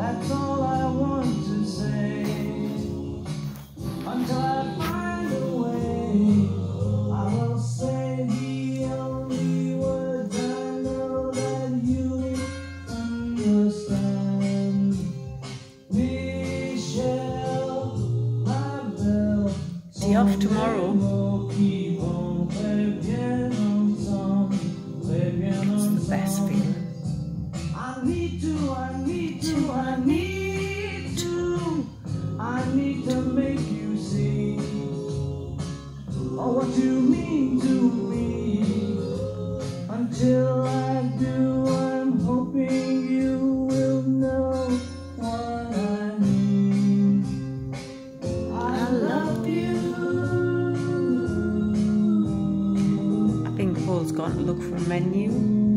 That's all I want to say. Until I find a way, I will say the only words I know that you understand. Michelle, my belle. See you off tomorrow. It's the best feeling. I need to, I need to, I need to, I need to make you see oh, what you mean to me. Until I do, I'm hoping you will know what I mean. I love you. I think Paul's gone to look for a menu.